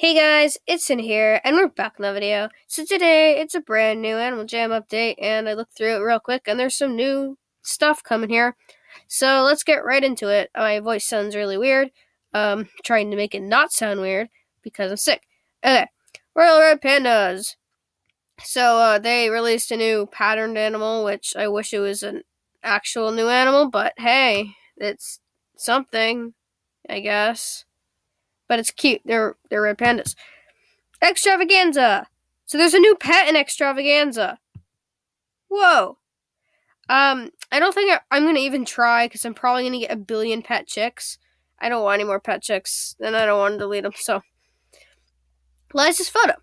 Hey guys, it's in here, and we're back in the video. So today, it's a brand new Animal Jam update, and I looked through it real quick, and there's some new stuff coming here. So let's get right into it. My voice sounds really weird. Um, trying to make it not sound weird because I'm sick. Okay, Royal Red Pandas. So uh, they released a new patterned animal, which I wish it was an actual new animal, but hey, it's something, I guess but it's cute. They're they're red pandas. Extravaganza. So there's a new pet in Extravaganza. Whoa. Um, I don't think I, am gonna even try because I'm probably gonna get a billion pet chicks. I don't want any more pet chicks, and I don't want to delete them. So, Liza's photo.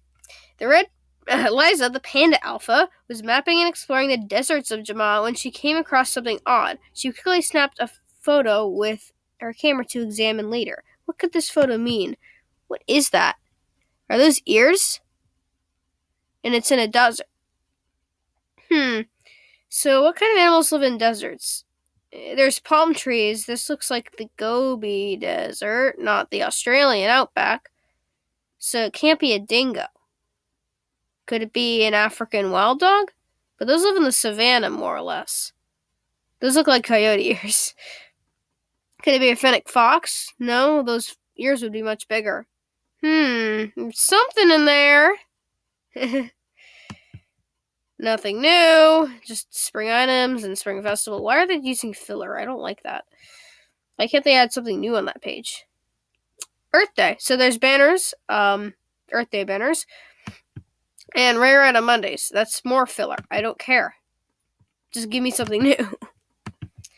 The red uh, Liza, the panda alpha, was mapping and exploring the deserts of Jamaa when she came across something odd. She quickly snapped a photo with her camera to examine later. What could this photo mean? What is that? Are those ears? And it's in a desert. Hmm. So, what kind of animals live in deserts? Eh, there's palm trees. This looks like the Gobi Desert, not the Australian outback. So, it can't be a dingo. Could it be an African wild dog? But those live in the savannah, more or less. Those look like coyote ears. Could it be a fennec fox? No, those ears would be much bigger. Hmm, something in there. Nothing new. Just spring items and spring festival. Why are they using filler? I don't like that. Why can't they add something new on that page? Earth Day. So there's banners, um, Earth Day banners, and Rare Red on Mondays. That's more filler. I don't care. Just give me something new.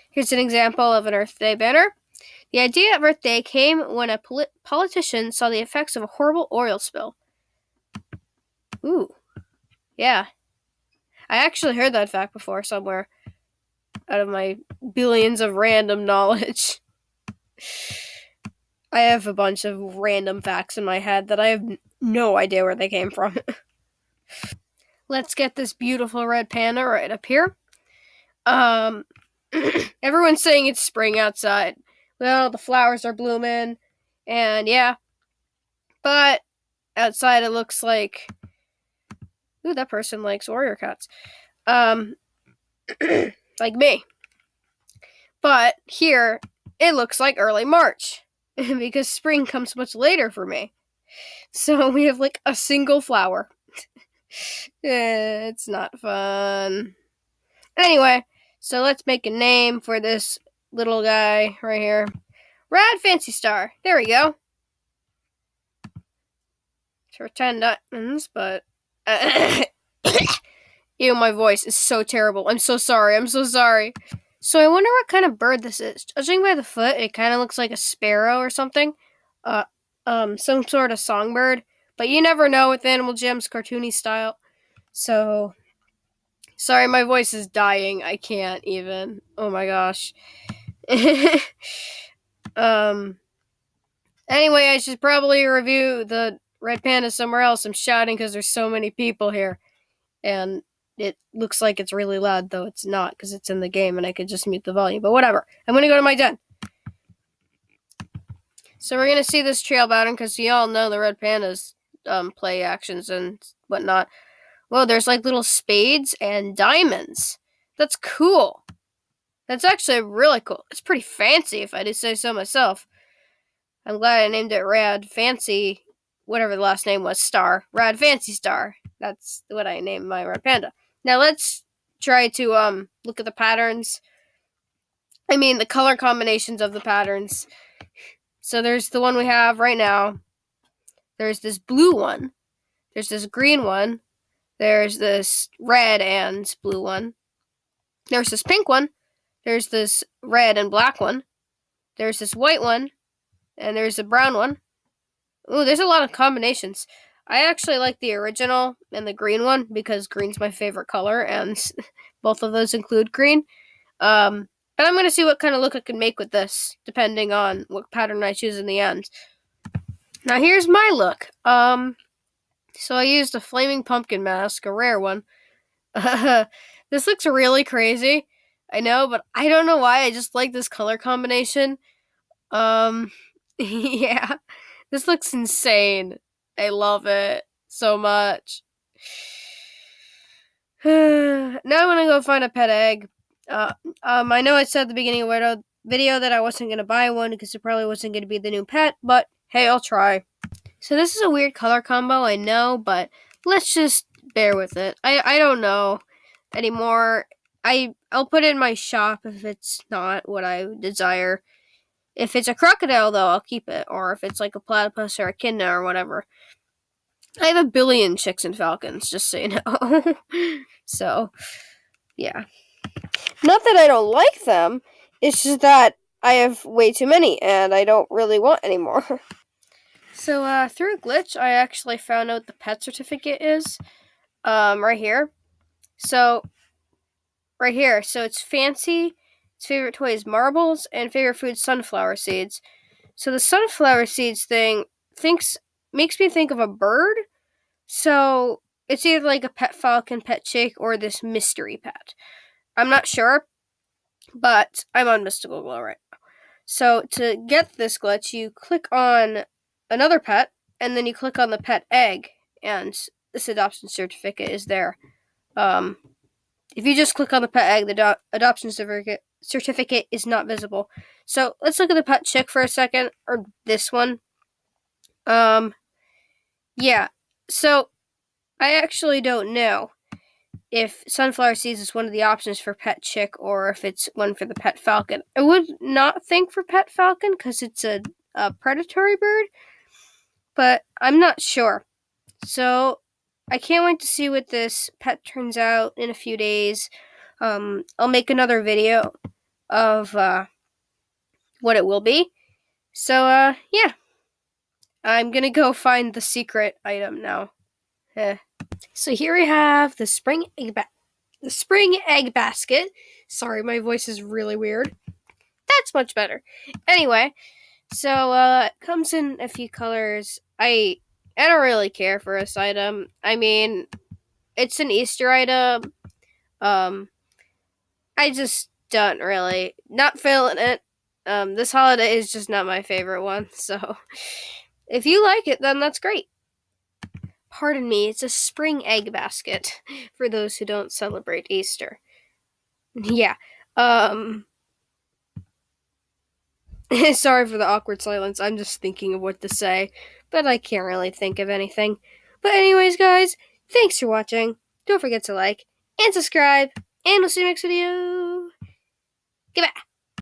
Here's an example of an Earth Day banner. The idea of Earth Day came when a polit- politician saw the effects of a horrible oil spill. Ooh. Yeah. I actually heard that fact before somewhere out of my billions of random knowledge. I have a bunch of random facts in my head that I have no idea where they came from. Let's get this beautiful red panda right up here. Um, everyone's saying it's spring outside. Well, the flowers are blooming, and yeah. But outside it looks like Ooh, that person likes warrior cats. Um like me. But here it looks like early March because spring comes much later for me. So we have like a single flower. it's not fun. Anyway, so let's make a name for this little guy right here. Rad Fancy Star. There we go. For 10 diamonds, but. Ew, my voice is so terrible. I'm so sorry. I'm so sorry. So I wonder what kind of bird this is. Judging by the foot, it kind of looks like a sparrow or something. Uh, um, some sort of songbird. But you never know with Animal Jam's cartoony style. So, sorry, my voice is dying. I can't even. Oh my gosh. um. Anyway, I should probably review the red panda somewhere else. I'm shouting because there's so many people here, and it looks like it's really loud, though it's not because it's in the game, and I could just mute the volume. But whatever. I'm gonna go to my den. So we're gonna see this trail pattern because you all know the red pandas um, play actions and whatnot. Well, there's like little spades and diamonds. That's cool. That's actually really cool. It's pretty fancy, if I do say so myself. I'm glad I named it Rad Fancy, whatever the last name was, Star. Rad Fancy Star. That's what I named my red panda. Now let's try to um look at the patterns. I mean the color combinations of the patterns. So there's the one we have right now. There's this blue one. There's this green one. There's this red and blue one. There's this pink one. There's this red and black one. There's this white one. And there's a brown one. Ooh, there's a lot of combinations. I actually like the original and the green one because green's my favorite color, and both of those include green. Um, but I'm gonna see what kind of look I can make with this, depending on what pattern I choose in the end. Now here's my look. Um, so I used a flaming pumpkin mask, a rare one. this looks really crazy. I know, but I don't know why. I just like this color combination. Um, yeah, this looks insane. I love it so much. now I'm gonna go find a pet egg. Uh, um, I know I said at the beginning of the video that I wasn't gonna buy one because it probably wasn't gonna be the new pet, but hey, I'll try. So this is a weird color combo, I know, but let's just bear with it. I I don't know anymore. I I'll put it in my shop if it's not what I desire. If it's a crocodile, though, I'll keep it. Or if it's like a platypus or a echidna or whatever. I have a billion chicks and falcons, just so you know. so, yeah. Not that I don't like them, it's just that I have way too many and I don't really want any more. so, uh, through a glitch, I actually found out the pet certificate is um, right here. So, right here. So, it's fancy. Its favorite toy is marbles, and favorite food sunflower seeds. So, the sunflower seeds thing thinks makes me think of a bird. So it's either like a pet falcon, pet chick, or this mystery pet. I'm not sure, but I'm on Mystical Glow right now. So to get this glitch, you click on another pet, and then you click on the pet egg, and this adoption certificate is there. Um, if you just click on the pet egg, the do- adoption certificate certificate is not visible. So let's look at the pet chick for a second, or this one. Um, yeah. So, I actually don't know if sunflower seeds is one of the options for pet chick or if it's one for the pet falcon. I would not think for pet falcon because it's a, a predatory bird, but I'm not sure. So, I can't wait to see what this pet turns out in a few days. Um, I'll make another video of uh, what it will be. So, uh, yeah. I'm gonna go find the secret item now. Eh. So here we have the spring egg ba- the spring egg basket. Sorry, my voice is really weird. That's much better. Anyway, so uh it comes in a few colors. I I don't really care for this item. I mean, it's an Easter item. Um I just don't really not feeling it. Um this holiday is just not my favorite one, so if you like it, then that's great. Pardon me, it's a spring egg basket for those who don't celebrate Easter. Yeah. Um Sorry for the awkward silence. I'm just thinking of what to say, but I can't really think of anything. But anyways, guys, thanks for watching. Don't forget to like and subscribe, and we'll see you next video. Goodbye.